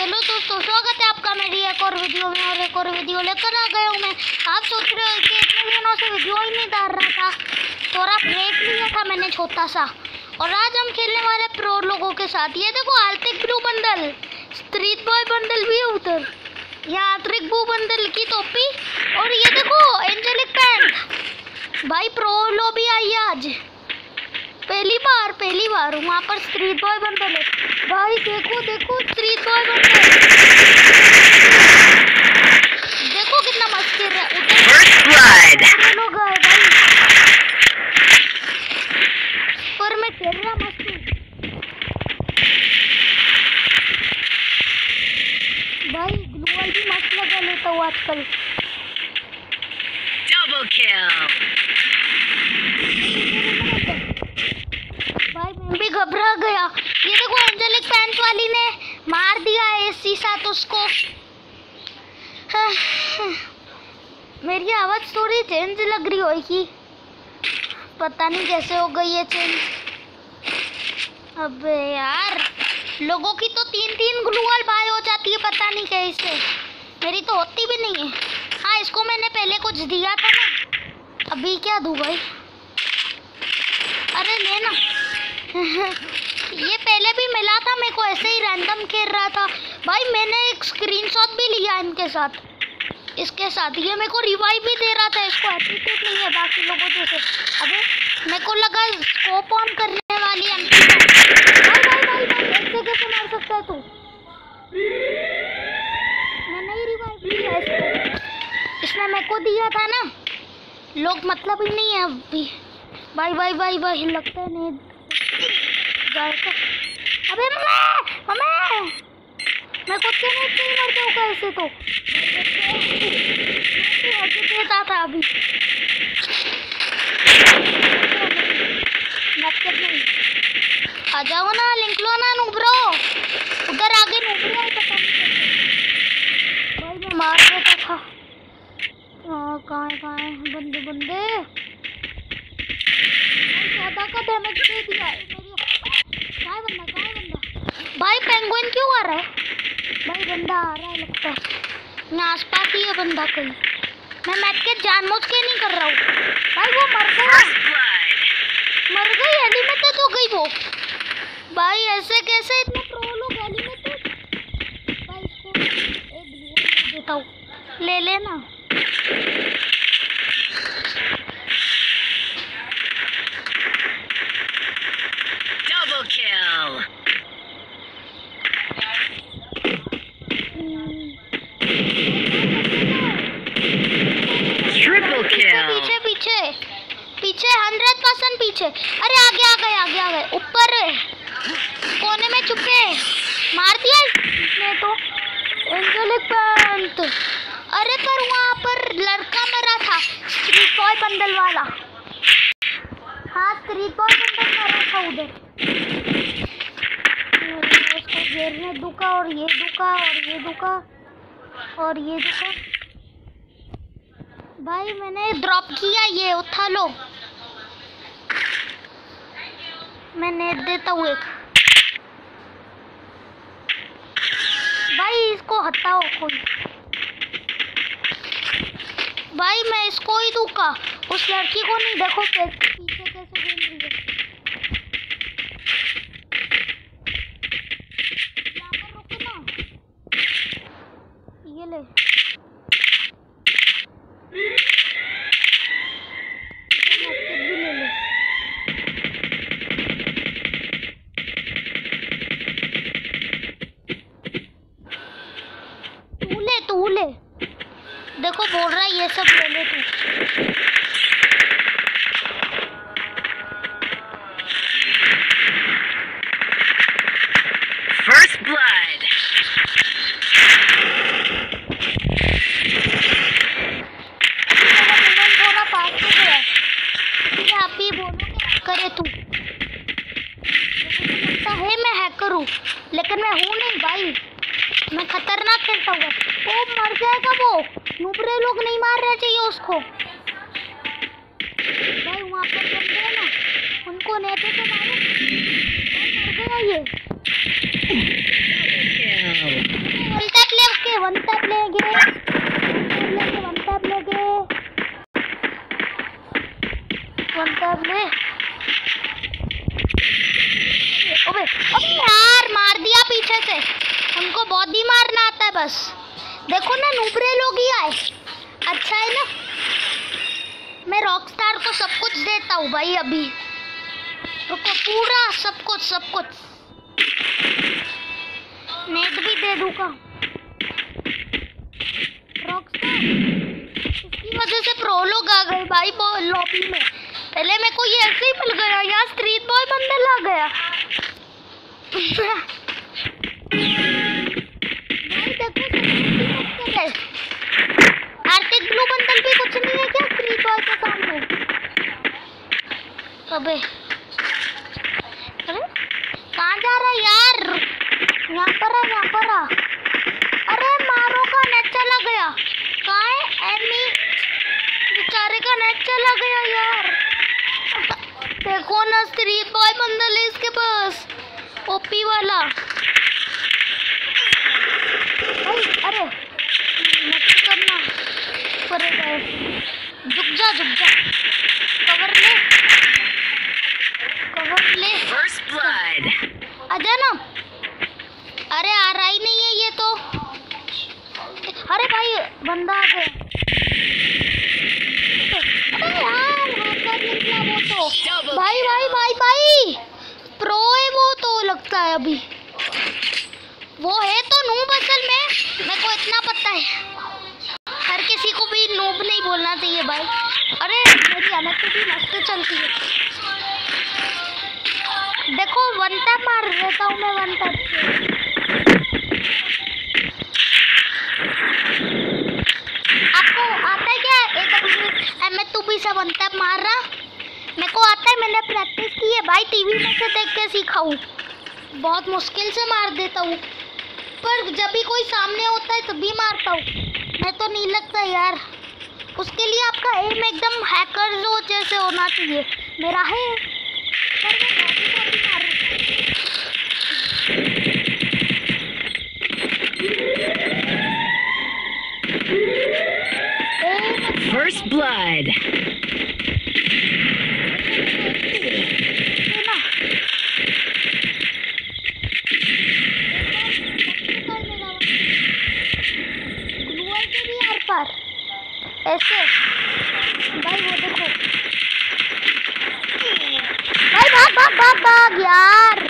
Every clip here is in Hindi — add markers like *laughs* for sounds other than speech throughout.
चलो दोस्तों, स्वागत है आपका मेरी एक और वीडियो में और एक और वीडियो लेकर आ गया हूँ मैं। आप सोच रहे हो कि इतने दिनों से वीडियो ही नहीं डाल रहा था थोड़ा ब्रेक लिया था मैंने छोटा सा। और आज हम खेलने वाले प्रो लोगों के साथ। ये देखो, आर्थिक blue bundle street boy bundle भी है उधर। ये आर्थिक ब्लू बंडल की टोपी। और ये देखो एंजेलिक पैंट भाई प्रो लो भी आई आज। पहली बार पहली बार, वहाँ पर स्ट्रीट बॉय बंडल है। भाई, देखो देखो देखो कितना है भाई पर मैं भी मस्त लगा लेता हूँ आजकल kill. भाई भी घबरा गया ये देखो एंजेलिक पैंट वाली ने मार दिया है इसी साथ उसको। मेरी आवाज़ थोड़ी चेंज लग रही होगी। पता नहीं कैसे हो गई है चेंज अबे यार, लोगों की तो तीन तीन ग्लूअल बाय हो जाती है, पता नहीं कैसे। मेरी तो होती भी नहीं है। हाँ इसको मैंने पहले कुछ दिया था ना। अभी क्या दूँ भाई? अरे लेना। ये पहले भी मिला था, मेरे को ऐसे ही रैंडम खेल रहा था। भाई, मैंने एक स्क्रीनशॉट भी लिया इनके साथ। इसके साथ ये मेरे को रिवाइव भी दे रहा था, इसको एटीट्यूड नहीं है बाकी लोगों जैसे। अबे, मेरे को लगा स्कोप ऑन करने वाली भाई भाई भाई भाई, ऐसे कैसे मार सकता है तू? मैंने ही रिवाइव दिया इसको। इसने मेरे को दिया था ना। लोग मतलब ही नहीं है अभी। भाई भाई भाई भाई, लगता है नहीं। जाएगा अबे मम्मी मम्मी! मैं से नहीं नहीं मर जाऊँगा ऐसे तो? देता था अभी आ जाओ ना, लिंक लो ना नुब्रो। उधर आगे नुब्रो पता भाई, मैं मार देता था। कहाँ कहाँ बंदे बंदे। चौदह का डैमेज दे दिया है मेरी कहाँ है बंदा कहाँ है बंदा भाई पेंगुइन क्यों आ रहा है? भाई बंदा आ रहा है लगता है। यहाँ आसपास ही है बंदा कहीं मैं मैप के जानबूझ के नहीं कर रहा हूँ। भाई वो मर गया। मर गई एलिमेटेड हो गई वो। भाई ऐसे कैसे इतने प्रो लोग एलिमेटेड भाई इसको एक देता हूँ। ले लेना। पीछे। अरे आगे आ गए आगे। आ गए ऊपर। कोने में छुपे। मार दिया इसने तो। पैंट अरे पर वहाँ पर लड़का मरा था। बॉय बंडल वाला। हाँ बॉय बंडल मरा था उधर। उसको दुका और ये दुका और ये दुका और ये दुका भाई, मैंने ड्रॉप किया ये। उठा लो। मैं नेट देता हूँ एक। भाई, इसको हटाओ कोई भाई, मैं इसको ही दूँगा। उस लड़की को नहीं, देखो कैसे पीछे कैसे घूम रही है। ये ले। खतरनाक खेलता हुआ। वो मर जाएगा वो। नुबरे लोग नहीं मार रहे चाहिए उसको। भाई, वहाँ पर बंदे हैं ना, उनको नेते से मारो। मर गया ये। यार, मार दिया पीछे से। उनको ही मारना आता है बस। देखो ना, नूबरे लोग ही आए। अच्छा है ना? मैं रॉकस्टार को सब कुछ देता हूँ भाई अभी। रुको, पूरा सब कुछ सब कुछ। नेट भी दे दूँगा रॉकस्टार से प्रो लोग आ गए भाई लॉबी में। पहले मेरे को ये ऐसे ही मिल गया यार स्ट्रीट बॉय बंदे ला गया। *laughs* अबे अरे कहाँ जा रहा यार यहाँ पर है यहाँ पर आ अरे मारो का नेट चला गया कहाँ है एमी बेचारे का नेट चला गया यार देखो ना स्ट्रीट बॉय बंडल है इसके पास ओपी वाला। अरे मत करना झुक जा झुक जा। कवर ले। कवर ले। Blood. आजा ना। अरे आ रहा ही नहीं है ये तो। अरे भाई बंदा आ गया। तो। भाई भाई भाई भाई। प्रो है वो तो लगता है अभी। वो है तो नूब असल में। मेरे को इतना पता है। हर किसी को भी नूब नहीं बोलना चाहिए भाई। अरे, मेरी हालत तो भी मस्त चलती है। देखो वन टैप मार देता हूँ मैं वन टैप आपको आता है क्या? एक एम एच टू पी से वन टैप मार रहा। मेरे को आता है, मैंने प्रैक्टिस की है। भाई टीवी में से देख के सीखा हूँ। बहुत मुश्किल से मार देता हूँ। पर जब भी कोई सामने होता है तभी मारता हूँ मैं तो नहीं लगता यार उसके लिए आपका एम एकदम हैकर जो जैसे होना चाहिए मेरा है पर। First blood. है ना ग्लूअर के भी हर पार ऐसे भाई, वो देखो। भाई, भाग भाग भाग भाग, यार।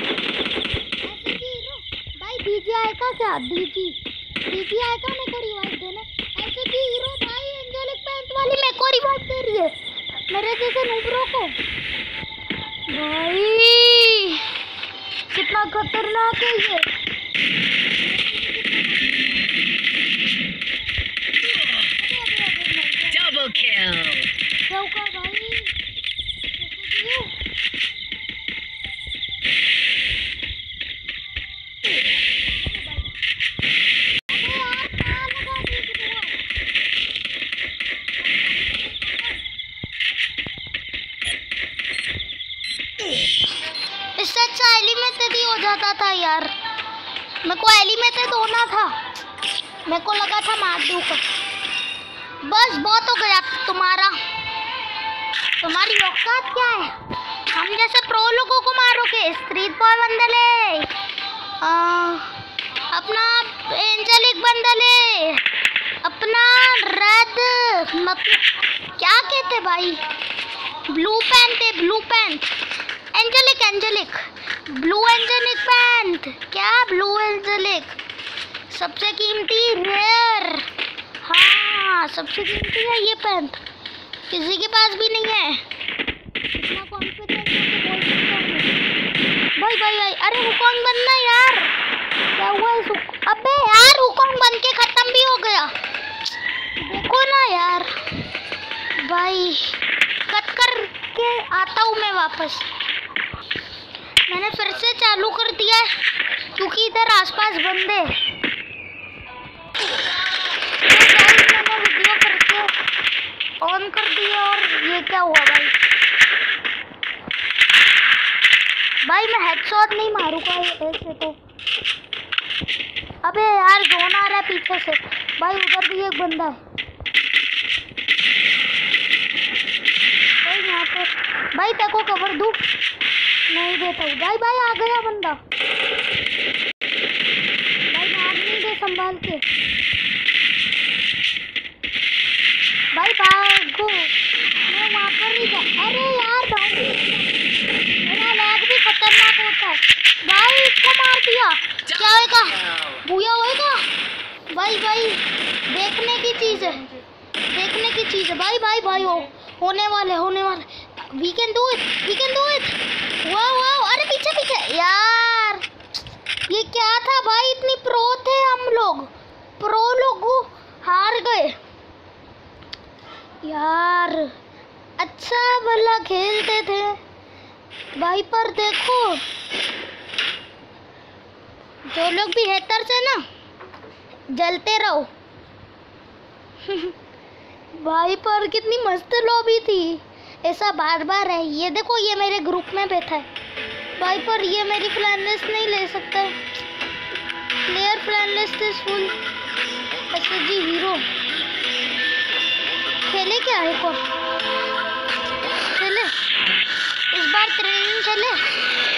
भाई, डीजी आएगा क्या? डीजी। डीजी आएगा मेरे को रिवाइव देने? ऐसे की हीरो भाई एंजेलिक पैंट वाली मेरे को रिवाइव दे रही है? मेरे जैसे नूबरों को। भाई, कितना खतरनाक है ये Double kill. क्या हुआ भाई कैसे दिए? अबे यार, कहाँ लगा दी इससे अच्छा ही हो जाता था यार। मेरे को होना था। मेरे को लगा था मार दूँगा। बस, बहुत हो गया तुम्हारा। तुम्हारी औकात क्या है? हम जैसे प्रो लोगों को मारोगे स्ट्रीट बॉय बंदले अपना एंजलिक बंदले अपना रेड मतलब क्या कहते भाई? ब्लू पैंट है blue pant angelic angelic blue angelic pant क्या ब्लू एंजलिक सबसे कीमती रेयर हाँ। सबसे कीमती है ये पैंट किसी के पास भी नहीं है। इतना कॉन्फिडेंस भाई भाई भाई, अरे हुकॉन्ग बनना यार? क्या हुआ इस अबे यार हुकॉन्ग बन के खत्म भी हो गया? देखो ना यार। भाई, कट कर के आता हूँ मैं वापस। मैंने फिर से चालू कर दिया है, क्योंकि इधर आसपास बंदे ऑन कर दिया और ये क्या हुआ भाई? भाई, मैं हेडशॉट नहीं मारूँगा ऐसे तो। अबे यार जोन आ रहा है पीछे से। भाई, उधर भी एक बंदा है। भाई, यहाँ पर भाई तेको कवर दूँ? नहीं देता हूँ। भाई भाई, आ गया बंदा। भाई मार नहीं दे संभाल के भाई भागो मैं वहाँ पर नहीं जा अरे यार भाई मेरा लैग भी खतरनाक होता है भाई इसको मार दिया। क्या होएगा? भूया होएगा? भाई भाई देखने की चीज़ है। देखने की चीज़ है। भाई भाई भाई हो होने वाले होने वाले। We can do it we can do it वाह वाह अरे पीछे पीछे। यार ये क्या था भाई? इतनी प्रो थे हम लोग। प्रो लोग हार गए। यार अच्छा भला खेलते थे। भाई पर देखो जो लोग भी हेटर्स से ना? जलते रहो। *laughs* भाई, पर कितनी मस्त लॉबी थी। ऐसा बार बार है। ये देखो, ये मेरे ग्रुप में बैठा है भाई, पर ये मेरी फ्लैन नहीं ले सकता। Player friend list is full ऐसे जी हीरो खेले क्या है और खेले। इस बार ट्रेनिंग खेले?